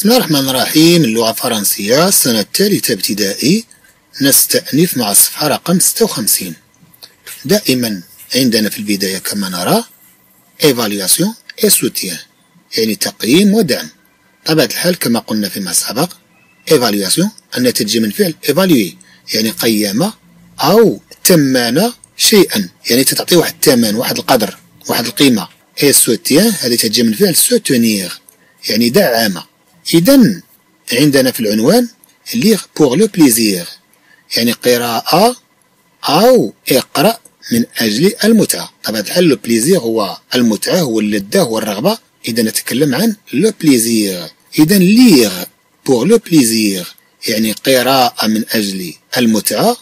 بسم الله الرحمن الرحيم. اللغة الفرنسية السنة الثالثة ابتدائي نستأنف مع الصفحة رقم 56 دائما عندنا في البداية كما نرى evaluation et soutien يعني تقييم ودعم. طبيعة الحال كما قلنا فيما سبق evaluation أن تجي من فعل evaluer يعني قيم أو تمان شيئا يعني تعطي واحد الثمن واحد القدر واحد القيمة. Et soutien هذه تجي من فعل soutenir يعني دعم. إذا عندنا في العنوان lire pour le plaisir يعني قراءة أو اقرأ من أجل المتعة. طبعا الحال le plaisir هو المتعة هو اللذة هو الرغبة. إذا نتكلم عن le plaisir إذا lire pour le plaisir يعني قراءة من أجل المتعة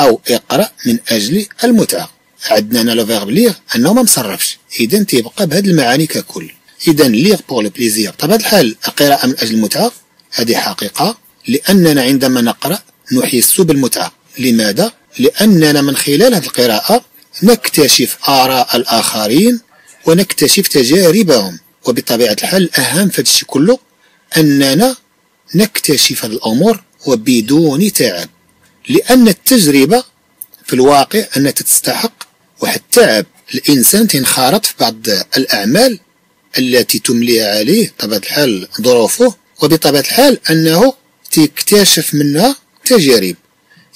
أو اقرأ من أجل المتعة. عندنا أنا le verbe lire أنه ما مصرفش. إذا تيبقى بهذه المعاني ككل. إذا lire pour le plaisir. بطبيعة الحال القراءة من أجل المتعة؟ هذه حقيقة. لأننا عندما نقرأ نحس بالمتعة. لماذا؟ لأننا من خلال هذه القراءة نكتشف آراء الآخرين ونكتشف تجاربهم. وبطبيعة الحال الأهم في هذا كله أننا نكتشف الأمور وبدون تعب. لأن التجربة في الواقع أنها تستحق واحد التعب. الإنسان تنخرط في بعض الأعمال التي تملي عليه طبيعة الحال ظروفه وبطبيعة الحال أنه تكتشف منها تجارب.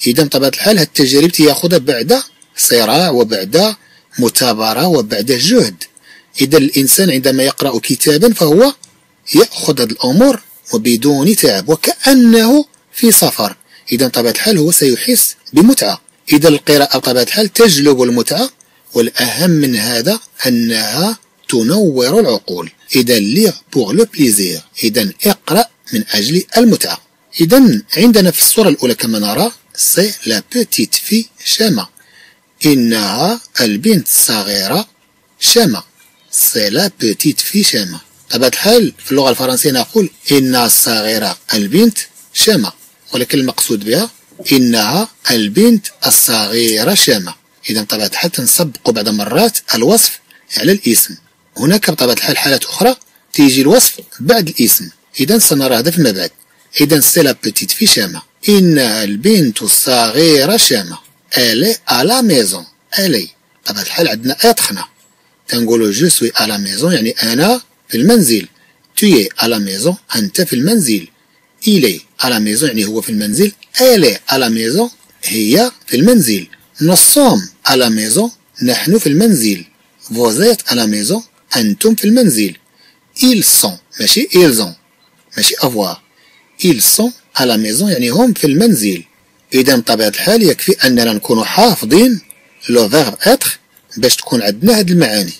إذا بطبيعة الحال هذه التجارب تيأخذها بعد صراع وبعد مثابرة وبعد جهد. إذا الإنسان عندما يقرأ كتابا فهو يأخذ هذه الأمور وبدون تعب وكأنه في سفر. إذا بطبيعة الحال هو سيحس بمتعة. إذا القراءة بطبيعة الحال تجلب المتعة والأهم من هذا أنها تنور العقول. إذا lire pour le plaisir إذا اقرأ من أجل المتعة. إذا عندنا في الصورة الأولى كما نرى c'est la petite fille شامة إنها البنت الصغيرة شامة c'est la petite fille شامة طبعا الحال في اللغة الفرنسية نقول إنها الصغيرة البنت شامة ولكن المقصود بها إنها البنت الصغيرة شامة إذا طبعا الحال تنسبق بعض مرات الوصف على الاسم. هناك بطبيعة الحال حالات أخرى تيجي الوصف بعد الاسم. إذا سنرى هذا فيما بعد إذا c'est la petite fille شامة. إنها البنت الصغيرة شامة. elle est à la maison elle est بطبيعة الحال عندنا être حنا تنقولو je suis à la maison يعني أنا في المنزل. t'es à la maison أنت في المنزل. il est à la maison يعني هو في المنزل. elle est à la maison هي في المنزل. nous sommes à la maison نحن في المنزل. vous êtes à la maison أنتم في المنزل. Ils sont. ماشي؟ Ils ont. ماشي؟ Avoir. Ils sont à la maison يعني هم في المنزل. إذا بطبيعة الحال يكفي أننا نكون حافظين le verbe être باش تكون عندنا هاد المعاني.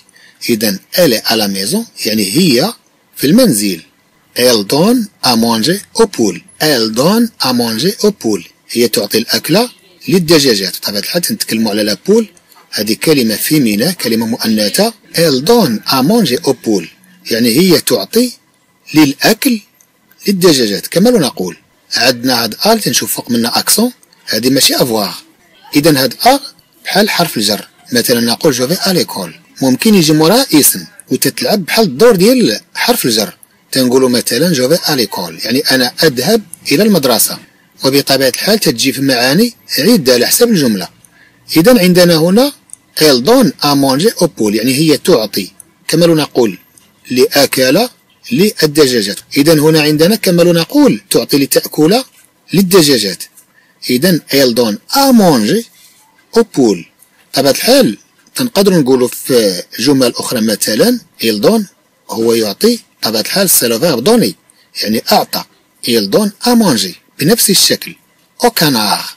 إذا elle est à la maison يعني هي في المنزل. Elle donne à manger aux poules elle donne à manger aux poules هي تعطي الأكلة للدجاجات. بطبيعة الحال تنتكلموا على la poule هذه كلمة féminin كلمة مؤنثة donne à manger aux poules. يعني هي تعطي للأكل للدجاجات. كما لو نقول عندنا هاد ال تنشوف فوق منا accent هذه ماشي avoir اذا هاد à بحال حرف الجر. مثلا نقول je vais à l'école ممكن يجي موراه اسم وتتلعب بحال الدور ديال حرف الجر. تنقولوا مثلا je vais à l'école يعني أنا أذهب إلى المدرسة. وبطبيعة الحال تجي في معاني عدة على حسب الجملة. اذا عندنا هنا elle donne à manger aux poules يعني هي تعطي. كما نقول لأكل للدجاجات. إذا هنا عندنا كما نقول تعطي لتأكل للدجاجات. إذا elle donne à manger aux poules طبعا الحال تنقدر نقولوا في جمل أخرى مثلا il donne هو يعطي. طبعا الحال c'est le verbe donner يعني أعطى. il donne à manger بنفس الشكل. au canard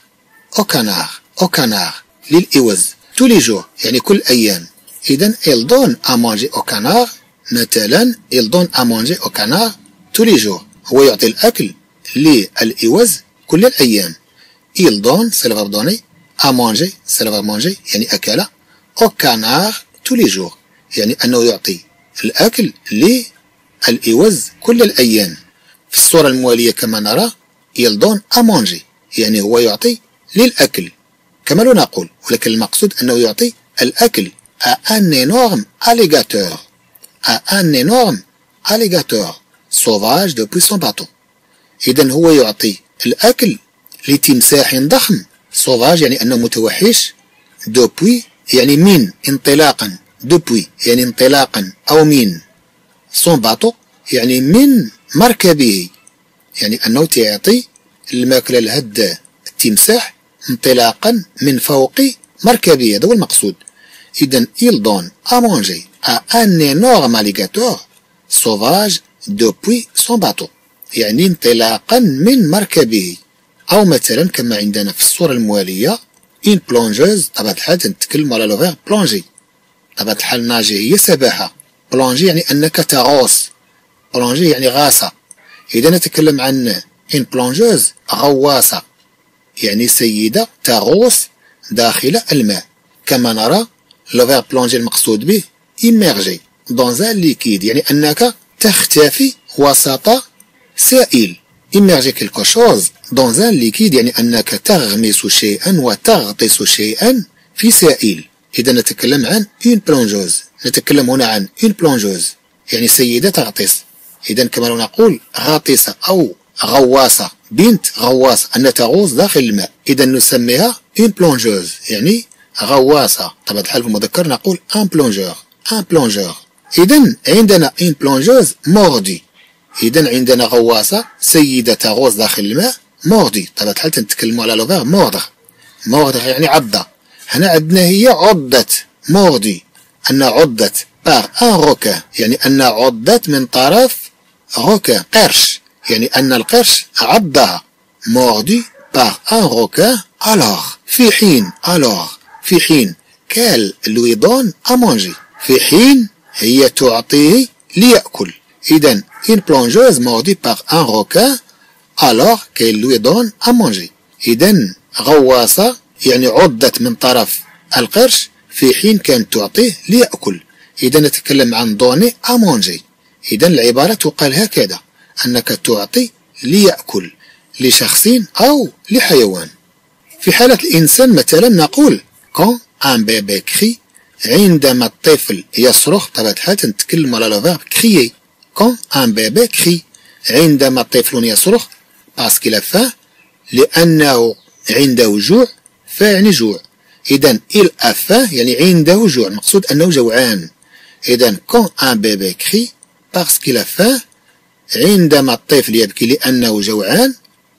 au canard au canard للإوز. Tous les jours يعني كل أيام إذا il donne à manger au canard مثلا il donne à manger au canard tous les jours هو يعطي الأكل للإوز كل الأيام il donne le verbe donner à manger le verbe manger يعني أكل au canard tous les jours يعني أنه يعطي الأكل للإوز كل الأيام في الصورة الموالية كما نرى il donne à manger يعني هو يعطي للأكل كما لو نقول ولكن المقصود أنه يعطي الأكل à alligator. À un énorme alligator. Sauvage depuis son bateau إذا هو يعطي الأكل لتمساح ضخم. Sauvage يعني أنه متوحش. Depuis يعني من انطلاقا. Depuis يعني انطلاقا أو من son bateau يعني من مركبه. يعني أنه تعطي الماكلة لهذا التمساح انطلاقا من فوق مركبه هذا هو المقصود. إذا il donne à manger à un énorme alligator sauvage depuis son يعني انطلاقا من مركبه أو مثلا كما عندنا في الصورة الموالية إن بلونجوز طبعا الحال تنتكلم على لوغير بلونجي طبعا الحال ناجي هي سباحة. plonger يعني أنك تغوص. plonger يعني غاصة. إذا نتكلم عن une plongeuse غواصة. يعني سيدة تغوص داخل الماء. كما نرى le verbe plonger المقصود به immerger dans liquide يعني أنك تختفي وسط سائل. immerger quelque chose dans un liquide يعني أنك تغمس شيئا وتغطس شيئا في سائل. إذا نتكلم عن une plongeuse. نتكلم هنا عن une plongeuse يعني سيدة تغطس. إذا كما نقول غاطسة أو غواصة. بنت غواصة أن تغوص داخل الماء. إذا نسميها une plongeuse يعني غواصة. طبعا الحال في المذكر نقول un plongeur un plongeur. إذا عندنا une plongeuse mordue إذا عندنا غواصة سيدة تغوص داخل الماء mordue طبعا الحال تنتكلموا على le verbe mordre mordre يعني عضة. هنا عندنا هي عضت mordue أن عضت par un requin يعني أن عضت من طرف requin قرش. يعني أن القرش عضها mordue par un requin alors في حين alors في حين. qu'elle lui donne à manger في حين هي تعطيه ليأكل. إذا une plongeuse mordue par un requin qu'elle lui donne à manger. إذا غواصة يعني عضت من طرف القرش. في حين كانت تعطيه ليأكل. إذا نتكلم عن دوني أمونجي إذا العبارة تقال هكذا. أنك تعطي ليأكل لشخص أو لحيوان. في حالة الإنسان مثلا نقول كون ان بيبي كري عندما الطفل يصرخ طبعا الحال نتكلم على لو كريي quand un bébé crie عندما الطفل يصرخ باسكو فا لأنه عنده جوع فيعني جوع. إذا a faim يعني عنده جوع. المقصود أنه جوعان. إذا bébé crie parce qu'il a faim عندما الطفل يبكي لأنه جوعان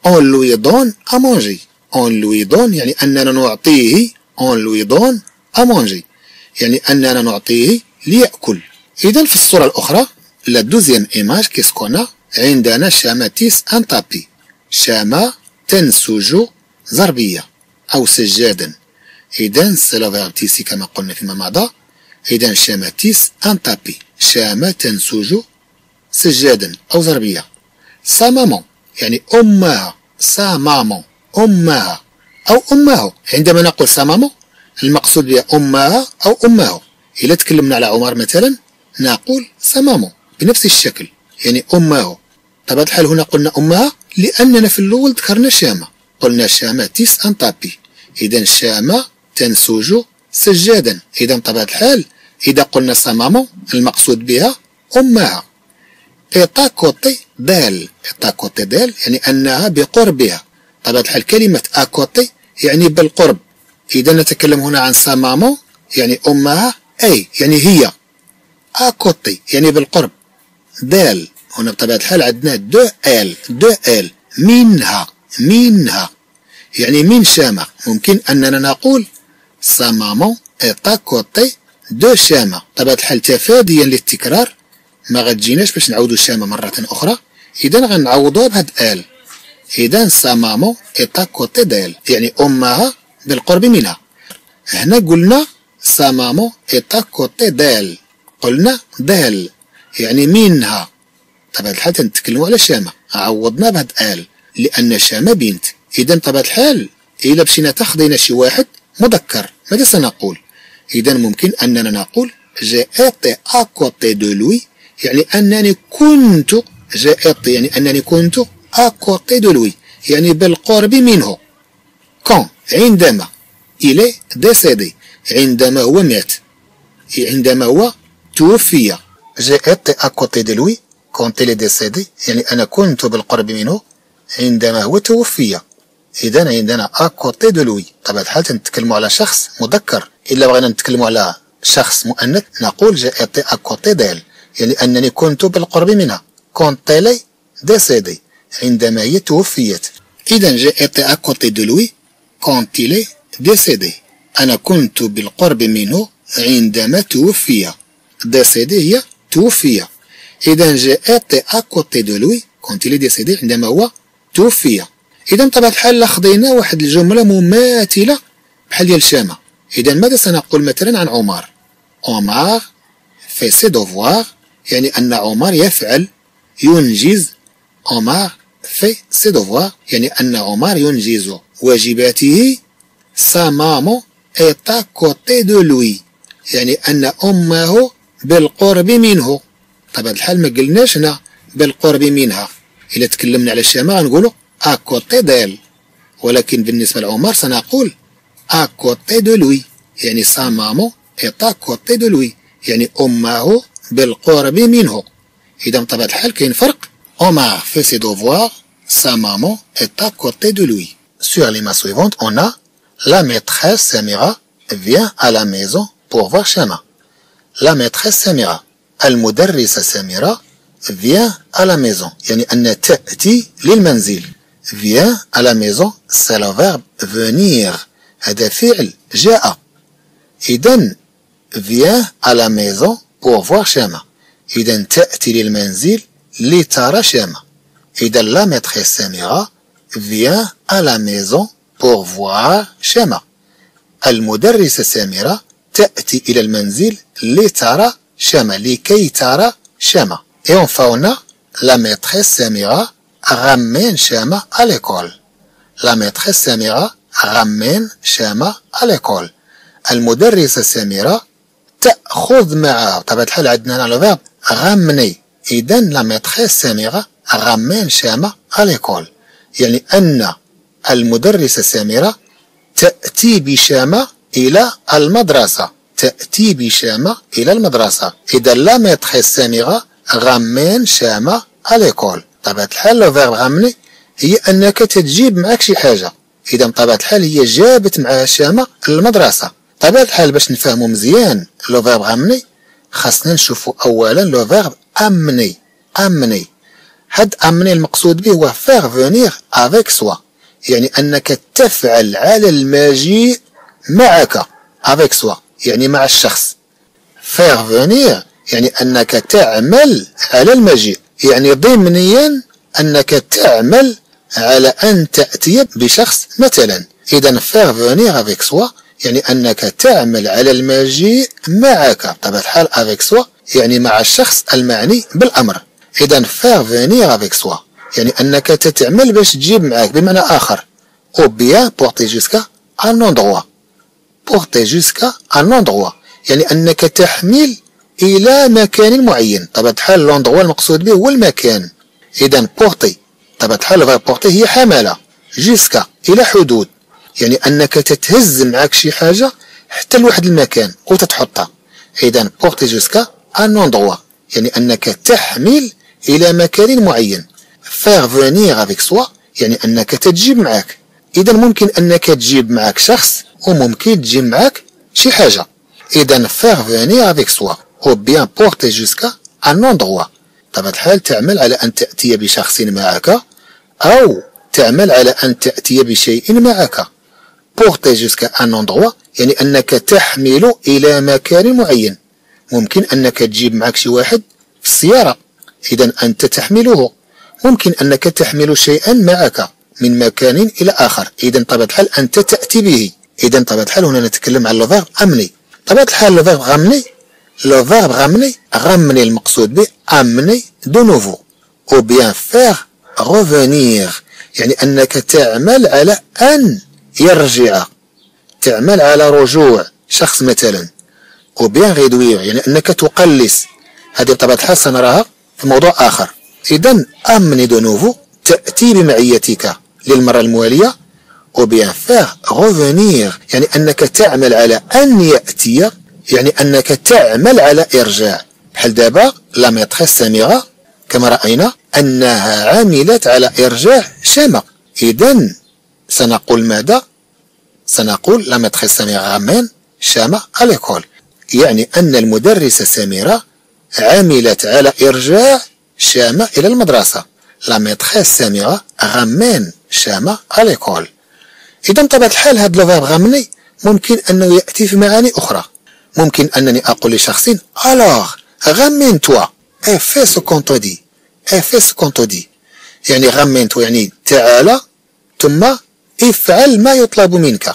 on lui donne à manger. on lui يعني أننا نعطيه on lui donne à يعني أننا نعطيه ليأكل. إذا في الصورة الأخرى image, qu'est-ce qu'on a عندنا شاماتيس ان تابي. شامة تنسج ضربية أو سجادا. إذا سلا تيسي كما قلنا فيما مضى. إذا شاماتيس ان تابي. شامة تنسج سجادا أو ضربية. sa maman يعني أمها. sa maman أمها أو أمه عندما نقول sa maman المقصود بها أمها أو أمه إذا تكلمنا على عمر مثلا نقول sa maman بنفس الشكل يعني أمه طبعا الحال هنا قلنا أمها لأننا في الأول ذكرنا شامة. قلنا شامة tisse un tapis. إذا شامة تنسج سجادا. إذا طبعا الحال إذا قلنا sa maman المقصود بها أمها. est à côté d'elle. est à côté d'elle يعني أنها بقربها. طبعا الحال كلمة à côté يعني بالقرب. إذا نتكلم هنا عن sa maman يعني أمها أي يعني هي. à côté يعني بالقرب. d'elle. هنا بطبيعة الحال عندنا de elle. de elle. منها. منها. يعني من شامة. ممكن أننا نقول sa maman est à côté de شامة. بطبيعة الحال تفاديا للتكرار. ما غتجيناش باش نعاودو الشامة مرة أخرى؟ إذا غنعوضوها بهاد elle. إذا sa maman est à côté d'elle يعني أمها بالقرب منها. هنا قلنا sa maman est à côté d'elle قلنا d'elle يعني منها. طبعا الحال تنتكلموا على شامة عوضنا بهاد elle. لأن شامة بنت. إذا طبعا الحال إلا بشينا تاخدينا شي واحد مذكر. ماذا سنقول؟ إذا ممكن أننا نقول j'étais à côté de lui يعني أنني كنت étais يعني أنني كنت à côté de lui يعني بالقرب منه. quand عندما. il est décédé عندما هو مات. عندما هو توفي. à côté de lui quand il est décédé يعني أنا كنت بالقرب منه. عندما هو توفي. إذا عندنا à côté de lui طبعا الحال نتكلموا على شخص مذكر. إلا بغينا نتكلموا على شخص مؤنث نقول j'étais à côté d'elle يعني أنني كنت بالقرب منها. quand elle est décédée عندما هي توفيت. إذا j'étais à côté de lui. quand il est décédé أنا كنت بالقرب منه عندما توفي. décédé هي توفي. إذا j'étais à côté de lui. quand il est décédé عندما هو توفي. إذا بطبيعة الحال خضينا واحد الجملة مماثلة بحال ديال شامة. إذا ماذا سنقول مثلا عن عمر؟ عمر fait ses devoirs يعني أن عمر يفعل ينجز عمر fait ses devoirs يعني أن عمر ينجز واجباته sa maman est à côté de lui يعني أن أمه بالقرب منه. طبعا الحال ما قلناش هنا بالقرب منها. إلا تكلمنا على الشامة غنقولوا à côté d'elle ولكن بالنسبة لعمر سنقول à côté de lui يعني sa maman est à côté de lui يعني أمه بالقرب منه. إذا بطبيعه الحال كاين فرق. عمر fait ses devoirs sa maman est à côté de lui sur l'image suivante on a la maîtresse سميرا vient à la maison pour voir شامة la maîtresse سميرا المدرسة سميرا vient à la maison يعني ان تاتي للمنزل vient à la maison c'est le verbe venir هذا فعل جاء اذا vient à la maison pour voir شامة إذا تأتي للمنزل لترى شامة إذا la maîtresse Samira vient à la maison pour voir شامة المدرسة سامرة تأتي إلى المنزل لترى شامة لكي ترى شامة Et enfin on a la maîtresse Samira ramène Shama à l'école. La maîtresse Samira ramène Shama à l'école. المدرسة سميرة تأخذ معها طبعا الحال عندنا هنا ال verbe ramener إذا la maîtresse Samira ramène Chama à l'école. يعني أن المدرسة سميرة تأتي بشامة إلى المدرسة. تأتي بشامة إلى المدرسة. إذا la maîtresse Samira ramène Chama à l'école. طبيعة الحال لو فيرب غامني هي أنك تجيب معك شي حاجة. إذا بطبيعة الحال هي جابت معها شامة للمدرسة طبيعة الحال باش نفهمو مزيان le verbe ramener خاصنا نشوفو أولا le verbe amener amener هاد amener المقصود به هو faire venir avec soi يعني أنك تفعل على المجيء معك avec soi يعني مع الشخص. faire venir يعني أنك تعمل على المجيء يعني ضمنيا أنك تعمل على أن تأتي بشخص مثلا. إذا faire venir avec soi يعني أنك تعمل على المجيء معك بطبيعة الحال avec soi يعني مع الشخص المعني بالأمر. إذا faire venir avec soi. يعني أنك تتعمل باش تجيب معك بمعنى آخر. Ou bien porter jusqu'à un endroit. Porter jusqu'à un endroit. يعني أنك تحمل إلى مكان معين. طبعا الحال l'endroit المقصود به هو المكان. إذا porter طبعا الحال porter هي حملة jusqu'à إلى حدود. يعني أنك تتهز معك شي حاجة حتى لواحد المكان وتتحطها إذا porter jusqu'à un endroit يعني أنك تحمل إلى مكان معين. faire venir avec soi يعني أنك تجيب معك إذا ممكن أنك تجيب معك شخص وممكن تجيب معك شي حاجة. إذا faire venir avec soi ou bien porter jusqu'à un endroit. طبعا الحال تعمل على أن تأتي بشخص معك أو تعمل على أن تأتي بشيء معك. Porter jusqu'à un endroit يعني أنك تحمل إلى مكان معين. ممكن أنك تجيب معك شي واحد في السيارة. إذا أنت تحمله. ممكن أنك تحمل شيئا معك من مكان إلى آخر. إذا طبعا الحال أنت تأتي به. إذا طبعا الحال هنا نتكلم عن لو أمني. طبعا الحال غامني لو فيرب ramener ramener المقصود به amener de nouveau. Ou bien faire revenir. يعني أنك تعمل على أن. يرجع تعمل على رجوع شخص مثلا bien réduire يعني أنك تقلص. هذه بطبيعة الحال سنراها في موضوع آخر. إذا amener de nouveau تأتي بمعيتك للمرة الموالية bien faire revenir يعني أنك تعمل على أن يأتي يعني أنك تعمل على إرجاع. بحال دابا la maîtresse Samira؟ كما رأينا أنها عملت على إرجاع شامة إذا سنقول ماذا؟ سنقول la maîtresse Samira ramène Chama à l'école يعني أن المدرسة سميرة عملت على إرجاع شامة إلى المدرسة. la maîtresse Samira ramène Chama à l'école إذا بطبيعة الحال هذا le ramener ممكن أنه يأتي في معاني أخرى. ممكن أنني أقول لشخص ألوغ ramène-toi افي سو كونتودي افي سو كونتودي يعني غامين توا يعني تعالى ثم افعل ما يطلب منك.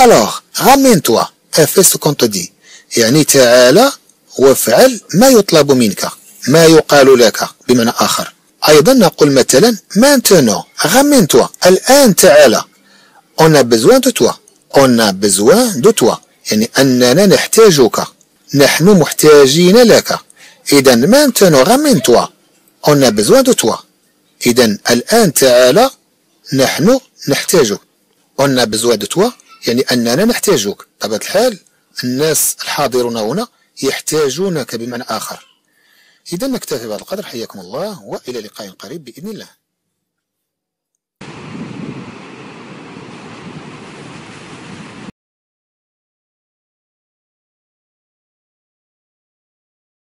alors ramène-toi et fais ce qu'on te dit يعني تعالى وافعل ما يطلب منك. ما يقال لك. بمعنى آخر. أيضا نقول مثلا maintenant ramène-toi. الآن تعالى on a besoin de toi. On a besoin de يعني أننا نحتاجك. نحن محتاجين لك. إذا maintenant ramène-toi. On a besoin de toi. إذا الآن تعالى نحن نحتاجك. besoin de toi يعني أننا نحتاجك. بطبيعة الحال الناس الحاضرون هنا يحتاجونك بمعنى آخر. إذا نكتفي بهذا القدر حياكم الله وإلى لقاء قريب بإذن الله.